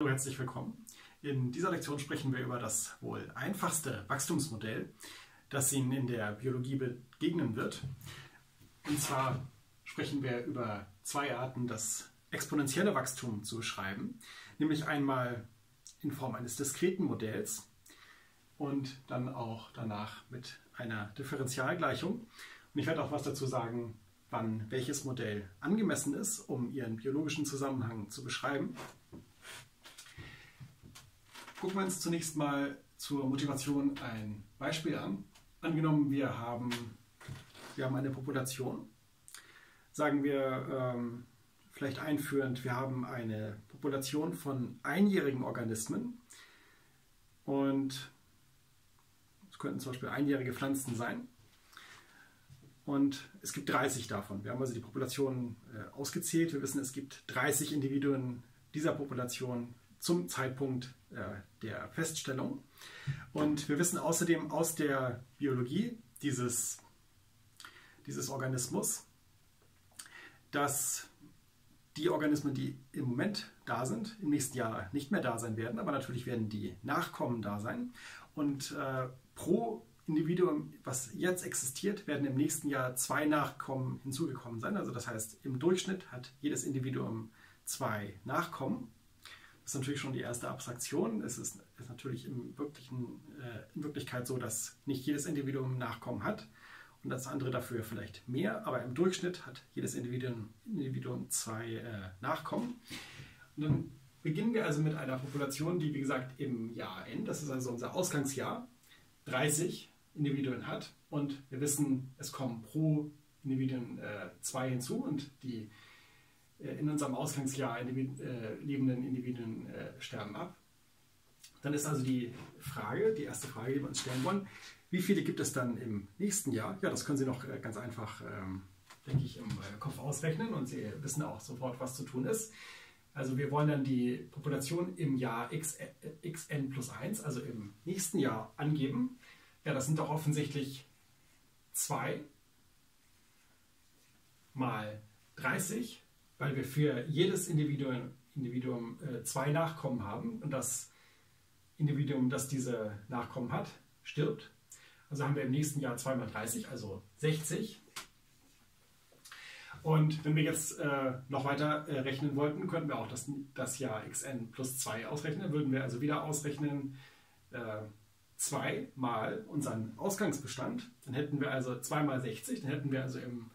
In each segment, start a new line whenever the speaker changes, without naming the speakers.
Hallo, herzlich willkommen. In dieser Lektion sprechen wir über das wohl einfachste Wachstumsmodell, das Ihnen in der Biologie begegnen wird. Und zwar sprechen wir über zwei Arten, das exponentielle Wachstum zu beschreiben, nämlich einmal in Form eines diskreten Modells und dann auch danach mit einer Differentialgleichung. Und ich werde auch was dazu sagen, wann welches Modell angemessen ist, um ihren biologischen Zusammenhang zu beschreiben. Gucken wir uns zunächst mal zur Motivation ein Beispiel an. Angenommen, wir haben, wir haben eine Population. Sagen wir ähm, vielleicht einführend, wir haben eine Population von einjährigen Organismen und es könnten zum Beispiel einjährige Pflanzen sein. Und es gibt 30 davon. Wir haben also die Population äh, ausgezählt. Wir wissen, es gibt 30 Individuen dieser Population zum Zeitpunkt äh, der Feststellung. Und wir wissen außerdem aus der Biologie dieses, dieses Organismus, dass die Organismen, die im Moment da sind, im nächsten Jahr nicht mehr da sein werden, aber natürlich werden die Nachkommen da sein. Und äh, pro Individuum, was jetzt existiert, werden im nächsten Jahr zwei Nachkommen hinzugekommen sein. Also das heißt, im Durchschnitt hat jedes Individuum zwei Nachkommen. Ist natürlich schon die erste Abstraktion. Es ist, ist natürlich im wirklichen, äh, in Wirklichkeit so, dass nicht jedes Individuum Nachkommen hat und das andere dafür vielleicht mehr, aber im Durchschnitt hat jedes Individuum, Individuum zwei äh, Nachkommen. Und dann beginnen wir also mit einer Population, die wie gesagt im Jahr N, das ist also unser Ausgangsjahr, 30 Individuen hat und wir wissen, es kommen pro Individuum äh, zwei hinzu und die in unserem Ausgangsjahr Individu äh, lebenden Individuen äh, sterben ab. Dann ist also die Frage, die erste Frage, die wir uns stellen wollen, wie viele gibt es dann im nächsten Jahr? Ja, das können Sie noch äh, ganz einfach, ähm, denke ich, im äh, Kopf ausrechnen und Sie wissen auch sofort, was zu tun ist. Also wir wollen dann die Population im Jahr x, xn plus 1, also im nächsten Jahr, angeben. Ja, das sind doch offensichtlich 2 mal 30 weil wir für jedes Individuum, Individuum äh, zwei Nachkommen haben und das Individuum, das diese Nachkommen hat, stirbt. Also haben wir im nächsten Jahr 2 mal 30, also 60. Und wenn wir jetzt äh, noch weiter äh, rechnen wollten, könnten wir auch das, das Jahr xn plus 2 ausrechnen. Würden wir also wieder ausrechnen äh, 2 mal unseren Ausgangsbestand. Dann hätten wir also 2 mal 60, dann hätten wir also im,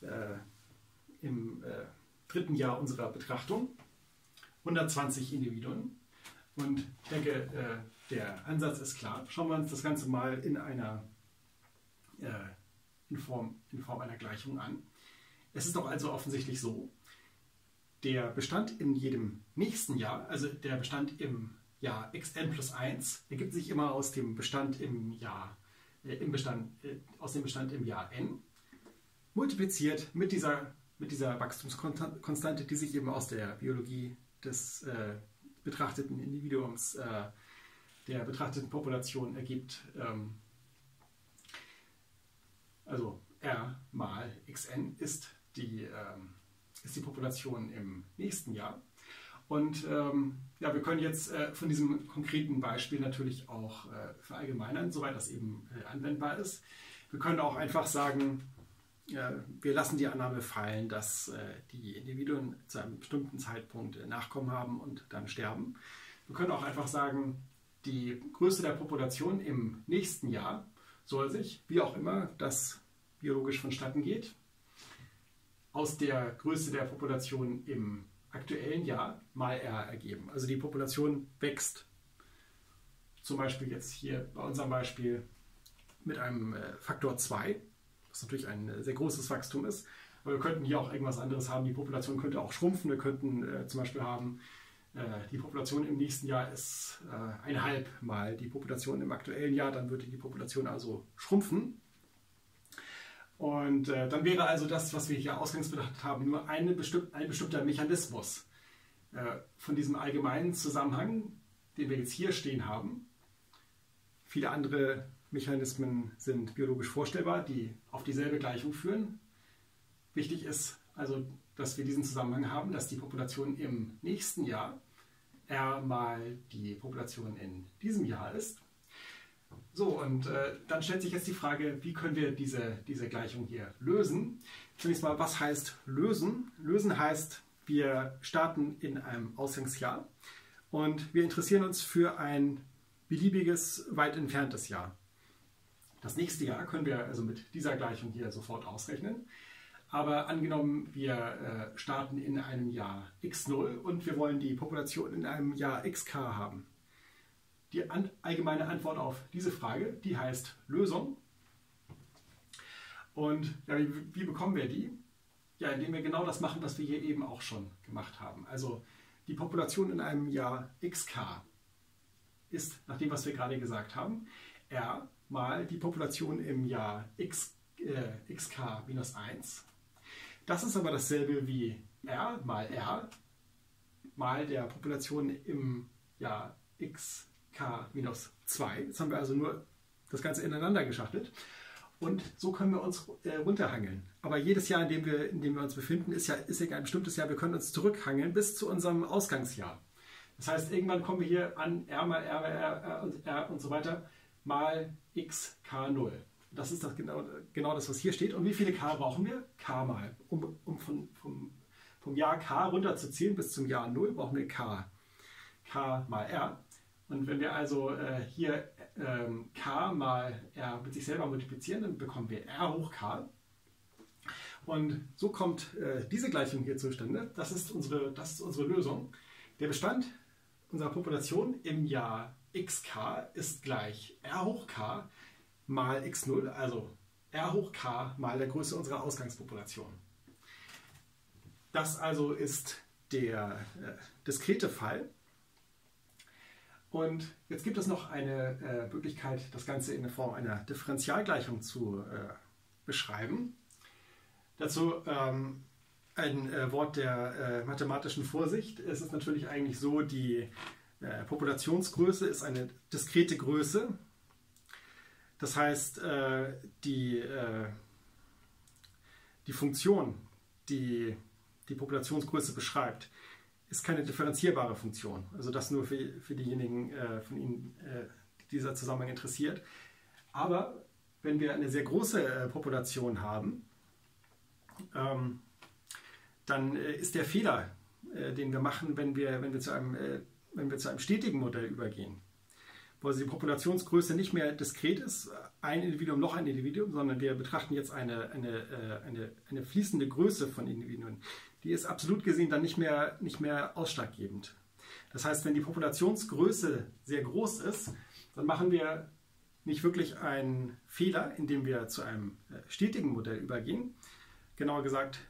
äh, im äh, dritten Jahr unserer Betrachtung 120 Individuen. Und ich denke, äh, der Ansatz ist klar. Schauen wir uns das Ganze mal in einer äh, in Form, in Form einer Gleichung an. Es ist doch also offensichtlich so, der Bestand in jedem nächsten Jahr, also der Bestand im Jahr xn plus 1, ergibt sich immer aus dem Bestand im Jahr, äh, im Bestand, äh, aus dem Bestand im Jahr n, multipliziert mit dieser mit dieser Wachstumskonstante, die sich eben aus der Biologie des äh, betrachteten Individuums, äh, der betrachteten Population ergibt. Ähm, also R mal xn ist die, ähm, ist die Population im nächsten Jahr. Und ähm, ja, wir können jetzt äh, von diesem konkreten Beispiel natürlich auch äh, verallgemeinern, soweit das eben äh, anwendbar ist. Wir können auch einfach sagen, wir lassen die Annahme fallen, dass äh, die Individuen zu einem bestimmten Zeitpunkt äh, Nachkommen haben und dann sterben. Wir können auch einfach sagen, die Größe der Population im nächsten Jahr soll sich, wie auch immer das biologisch vonstatten geht, aus der Größe der Population im aktuellen Jahr mal r ergeben. Also die Population wächst zum Beispiel jetzt hier bei unserem Beispiel mit einem äh, Faktor 2 was natürlich ein äh, sehr großes Wachstum ist. Aber wir könnten hier auch irgendwas anderes haben. Die Population könnte auch schrumpfen. Wir könnten äh, zum Beispiel haben, äh, die Population im nächsten Jahr ist äh, eineinhalb Mal die Population im aktuellen Jahr. Dann würde die Population also schrumpfen. Und äh, dann wäre also das, was wir hier ausgangs bedacht haben, nur bestimm ein bestimmter Mechanismus äh, von diesem allgemeinen Zusammenhang, den wir jetzt hier stehen haben. Viele andere Mechanismen sind biologisch vorstellbar, die auf dieselbe Gleichung führen. Wichtig ist also, dass wir diesen Zusammenhang haben, dass die Population im nächsten Jahr r mal die Population in diesem Jahr ist. So, und äh, dann stellt sich jetzt die Frage, wie können wir diese, diese Gleichung hier lösen? Zunächst mal, was heißt lösen? Lösen heißt, wir starten in einem Ausgangsjahr und wir interessieren uns für ein beliebiges, weit entferntes Jahr. Das nächste Jahr können wir also mit dieser Gleichung hier sofort ausrechnen. Aber angenommen, wir äh, starten in einem Jahr x0 und wir wollen die Population in einem Jahr xk haben. Die allgemeine Antwort auf diese Frage, die heißt Lösung. Und ja, wie, wie, bekommen wir die? Ja, indem wir genau das machen, was wir hier eben auch schon gemacht haben. Also die Population in einem Jahr xk ist, nach dem, was wir gerade gesagt haben, r mal die Population im Jahr x, äh, xk minus 1 das ist aber dasselbe wie R mal R mal der Population im Jahr xk minus 2. Jetzt haben wir also nur das Ganze ineinander geschachtelt. Und so können wir uns äh, runterhangeln. Aber jedes Jahr, in dem, wir, in dem wir uns befinden, ist ja, ist ein bestimmtes Jahr. Wir können uns zurückhangeln bis zu unserem Ausgangsjahr. Das heißt, irgendwann kommen wir hier an R mal R, R, R R und so weiter mal xk0. Das ist das genau, genau das, was hier steht. Und wie viele K brauchen wir? K mal. Um, um von, vom, vom Jahr K runterzuziehen bis zum Jahr 0 brauchen wir K. K mal R. Und wenn wir also äh, hier ähm, K mal R mit sich selber multiplizieren, dann bekommen wir R hoch K. Und so kommt äh, diese Gleichung hier zustande. Das ist, unsere, das ist unsere Lösung. Der Bestand unserer Population im Jahr xk ist gleich R hoch K mal x0, also r hoch k mal der Größe unserer Ausgangspopulation. Das also ist der äh, diskrete Fall. Und jetzt gibt es noch eine äh, Möglichkeit, das Ganze in der Form einer Differentialgleichung zu äh, beschreiben. Dazu ähm, ein äh, Wort der äh, mathematischen Vorsicht. Es ist natürlich eigentlich so, die äh, Populationsgröße ist eine diskrete Größe, das heißt, äh, die, äh, die Funktion, die die Populationsgröße beschreibt, ist keine differenzierbare Funktion. Also das nur für, für diejenigen von Ihnen, die dieser Zusammenhang interessiert. Aber wenn wir eine sehr große Population haben, ähm, dann ist der Fehler, den wir machen, wenn wir, wenn wir, zu, einem, wenn wir zu einem stetigen Modell übergehen, wo also die Populationsgröße nicht mehr diskret ist, ein Individuum noch ein Individuum, sondern wir betrachten jetzt eine, eine, äh, eine, eine fließende Größe von Individuen. Die ist absolut gesehen dann nicht mehr, nicht mehr ausschlaggebend. Das heißt, wenn die Populationsgröße sehr groß ist, dann machen wir nicht wirklich einen Fehler, indem wir zu einem äh, stetigen Modell übergehen. Genauer gesagt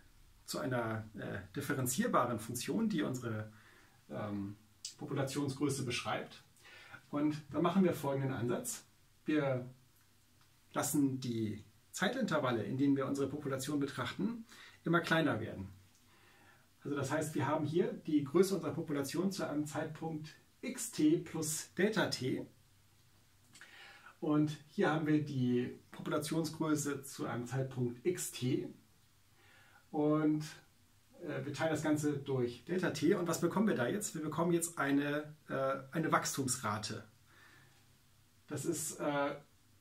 zu einer äh, differenzierbaren Funktion, die unsere ähm, Populationsgröße beschreibt. Und da machen wir folgenden Ansatz. Wir lassen die Zeitintervalle, in denen wir unsere Population betrachten, immer kleiner werden. Also das heißt, wir haben hier die Größe unserer Population zu einem Zeitpunkt xt plus Delta t. Und hier haben wir die Populationsgröße zu einem Zeitpunkt xt. Und wir teilen das Ganze durch Delta t und was bekommen wir da jetzt? Wir bekommen jetzt eine, äh, eine Wachstumsrate. Das ist äh,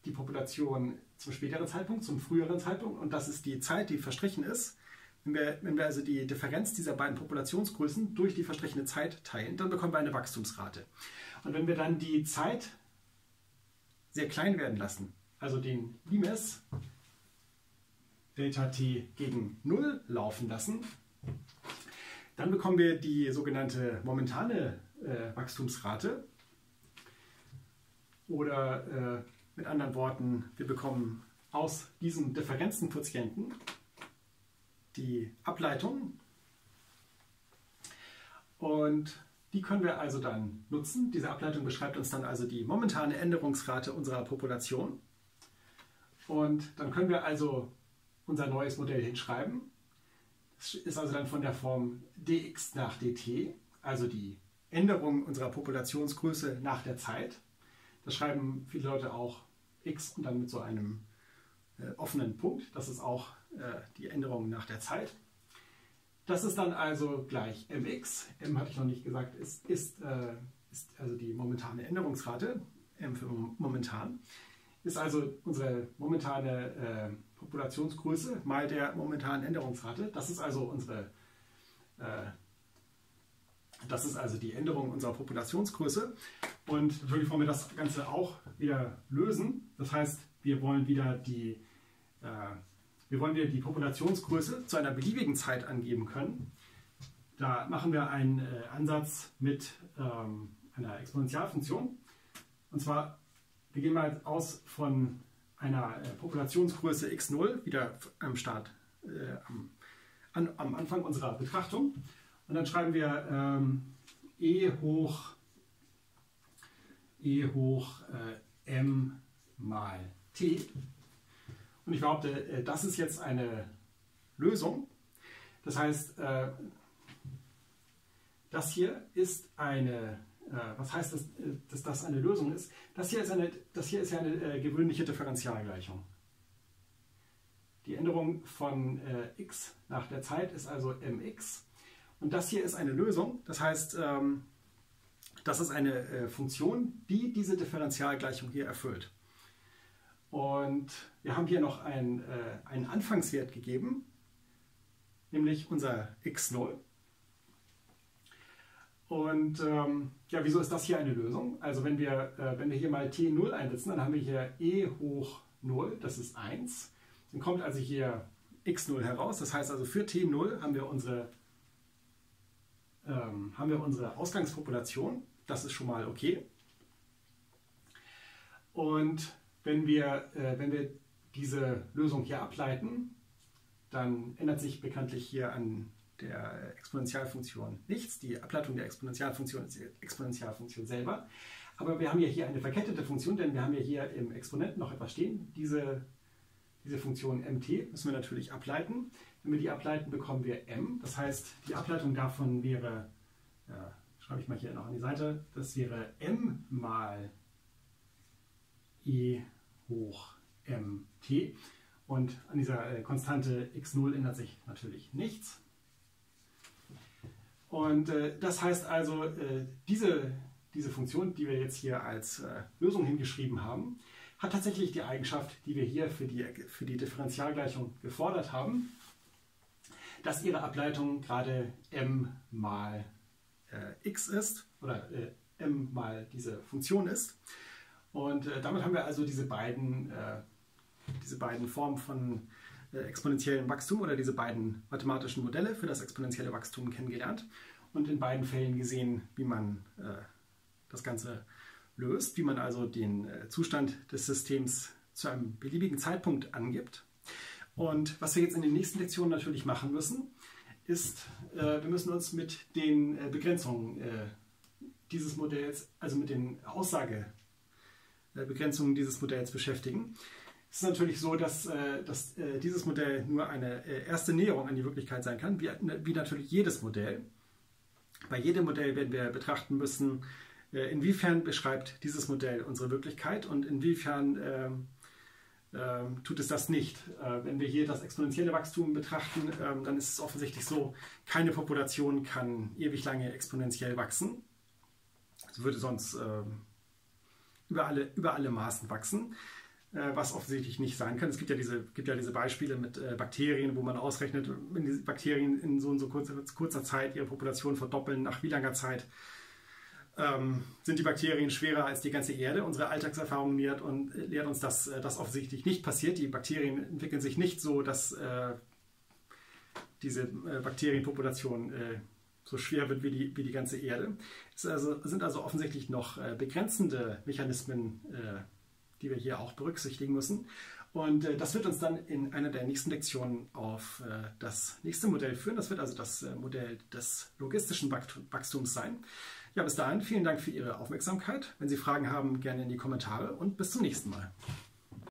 die Population zum späteren Zeitpunkt, zum früheren Zeitpunkt und das ist die Zeit, die verstrichen ist. Wenn wir, wenn wir also die Differenz dieser beiden Populationsgrößen durch die verstrichene Zeit teilen, dann bekommen wir eine Wachstumsrate. Und wenn wir dann die Zeit sehr klein werden lassen, also den Limes Delta t gegen 0 laufen lassen, dann bekommen wir die sogenannte momentane äh, Wachstumsrate. Oder äh, mit anderen Worten, wir bekommen aus diesen Differenzenquotienten die Ableitung. Und die können wir also dann nutzen. Diese Ableitung beschreibt uns dann also die momentane Änderungsrate unserer Population. Und dann können wir also unser neues Modell hinschreiben. Es ist also dann von der Form dx nach dt, also die Änderung unserer Populationsgröße nach der Zeit. Das schreiben viele Leute auch x und dann mit so einem äh, offenen Punkt. Das ist auch äh, die Änderung nach der Zeit. Das ist dann also gleich mx. m hatte ich noch nicht gesagt, ist, ist, äh, ist also die momentane Änderungsrate, m für momentan, ist also unsere momentane äh, Populationsgröße mal der momentanen Änderungsrate. Das ist also unsere äh, das ist also die Änderung unserer Populationsgröße. Und natürlich wollen wir das Ganze auch wieder lösen. Das heißt, wir wollen wieder die, äh, wir wollen wieder die Populationsgröße zu einer beliebigen Zeit angeben können. Da machen wir einen äh, Ansatz mit ähm, einer Exponentialfunktion. Und zwar, wir gehen mal aus von einer äh, Populationsgröße x0 wieder am Start, äh, am, an, am Anfang unserer Betrachtung. Und dann schreiben wir ähm, e hoch e hoch äh, m mal t. Und ich behaupte, äh, das ist jetzt eine Lösung. Das heißt, äh, das hier ist eine, äh, was heißt das, äh, dass das eine Lösung ist? Das hier ist, eine, das hier ist ja eine gewöhnliche Differentialgleichung. Die Änderung von x nach der Zeit ist also mx. Und das hier ist eine Lösung. Das heißt, ähm, das ist eine äh, Funktion, die diese Differentialgleichung hier erfüllt. Und wir haben hier noch ein, äh, einen Anfangswert gegeben, nämlich unser x0. Und ähm, ja, wieso ist das hier eine Lösung? Also wenn wir, äh, wenn wir hier mal t0 einsetzen, dann haben wir hier e hoch 0, das ist 1. Dann kommt also hier x0 heraus. Das heißt also für t0 haben wir unsere ähm, haben wir unsere Ausgangspopulation. Das ist schon mal okay. Und wenn wir, äh, wenn wir diese Lösung hier ableiten, dann ändert sich bekanntlich hier an der Exponentialfunktion nichts. Die Ableitung der Exponentialfunktion ist die Exponentialfunktion selber. Aber wir haben ja hier eine verkettete Funktion, denn wir haben ja hier im Exponenten noch etwas stehen. Diese, diese Funktion mt müssen wir natürlich ableiten. Wenn wir die ableiten, bekommen wir m. Das heißt, die Ableitung davon wäre, ja, schreibe ich mal hier noch an die Seite, das wäre m mal e hoch mt. Und an dieser äh, Konstante x0 ändert sich natürlich nichts. Und äh, das heißt also, äh, diese, diese Funktion, die wir jetzt hier als äh, Lösung hingeschrieben haben, hat tatsächlich die Eigenschaft, die wir hier für die, für die Differentialgleichung gefordert haben dass ihre Ableitung gerade m mal äh, x ist oder äh, m mal diese Funktion ist. Und damit haben wir also diese beiden, diese beiden Formen von äh, exponentiellem Wachstum oder diese beiden mathematischen Modelle für das exponentielle Wachstum kennengelernt und in beiden Fällen gesehen, wie man äh, das Ganze löst, wie man also den Zustand des Systems zu einem beliebigen Zeitpunkt angibt und was wir jetzt in den nächsten Lektionen natürlich machen müssen, ist, äh, wir müssen uns mit den äh, Begrenzungen äh, dieses Modells, also mit den Aussagebegrenzungen dieses Modells beschäftigen. Es ist natürlich so, dass, äh, dass äh, dieses Modell nur eine äh, erste Näherung an die Wirklichkeit sein kann, wie, wie natürlich jedes Modell. Bei jedem Modell werden wir betrachten müssen, inwiefern beschreibt dieses Modell unsere Wirklichkeit und inwiefern ähm, ähm, tut es das nicht. Äh, wenn wir hier das exponentielle Wachstum betrachten, ähm, dann ist es offensichtlich so, keine Population kann ewig lange exponentiell wachsen. Sie würde sonst ähm, über, alle, über alle Maßen wachsen, äh, was offensichtlich nicht sein kann. Es gibt ja diese, gibt ja diese Beispiele mit äh, Bakterien, wo man ausrechnet, wenn die Bakterien in so und so kurzer, kurzer Zeit ihre Population verdoppeln, nach wie langer Zeit ähm, sind die Bakterien schwerer als die ganze Erde. Unsere Alltagserfahrung lehrt, und, äh, lehrt uns, dass äh, das offensichtlich nicht passiert. Die Bakterien entwickeln sich nicht so, dass äh, diese äh, Bakterienpopulation äh, so schwer wird wie die, wie die ganze Erde. Es also, sind also offensichtlich noch äh, begrenzende Mechanismen, die wir hier auch berücksichtigen müssen. Und das wird uns dann in einer der nächsten Lektionen auf das nächste Modell führen. Das wird also das Modell des logistischen Wachstums sein. Ja, bis dahin vielen Dank für Ihre Aufmerksamkeit. Wenn Sie Fragen haben, gerne in die Kommentare und bis zum nächsten Mal.